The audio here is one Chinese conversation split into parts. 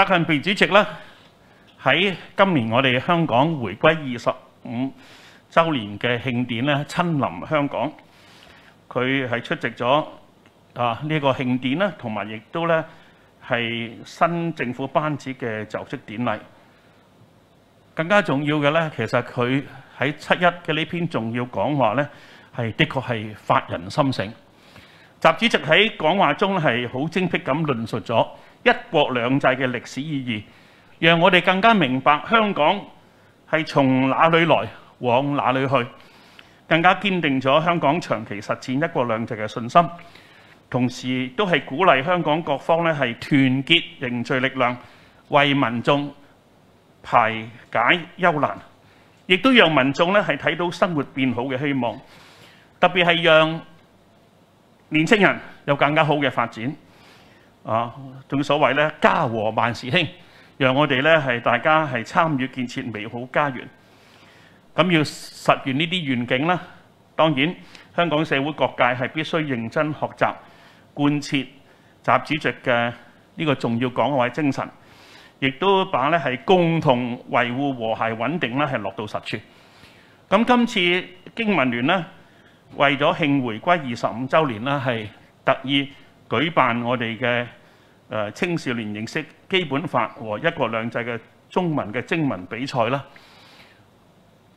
習近平主席咧喺今年我哋香港回歸二十五週年嘅慶典咧，親臨香港，佢係出席咗啊呢個慶典啦，同埋亦都咧係新政府班子嘅就職典禮。更加重要嘅咧，其實佢喺七一嘅呢篇重要講話咧，係的確係發人心醒。習主席喺講話中係好精闢咁論述咗一國兩制嘅歷史意義，讓我哋更加明白香港係從哪里來往哪里去，更加堅定咗香港長期實踐一國兩制嘅信心。同時都係鼓勵香港各方咧係團結凝聚力量，為民眾排解憂難，亦都讓民眾咧係睇到生活變好嘅希望。特別係讓年青人有更加好嘅發展。啊，正所謂咧家和萬事興，讓我哋咧係大家係參與建設美好家園。咁要實現呢啲願景啦，當然香港社會各界係必須認真學習。貫徹習主席嘅呢個重要講話精神，亦都把咧係共同維護和諧穩定咧係落到實處。咁今次經民聯呢，為咗慶回歸二十五週年啦，係特意舉辦我哋嘅誒青少年認識基本法和一國兩制嘅中文嘅精文比賽啦，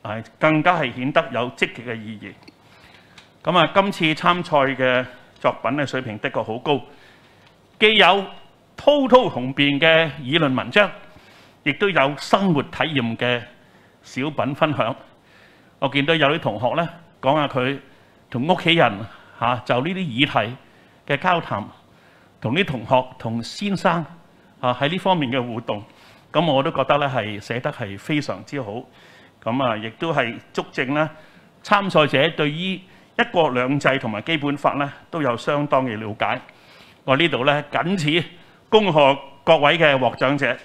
係更加係顯得有積極嘅意義。咁啊，今次參賽嘅作品嘅水平的確好高，既有滔滔雄辯嘅議論文章，亦都有生活體驗嘅小品分享。我見到有啲同學咧講下佢同屋企人嚇就呢啲議題嘅交談，同啲同學同先生啊喺呢方面嘅互動，咁我都覺得咧係寫得係非常之好。咁啊，亦都係足證咧參賽者對於一國兩制同埋基本法咧都有相當嘅了解，我呢度咧僅此恭賀各位嘅獲獎者。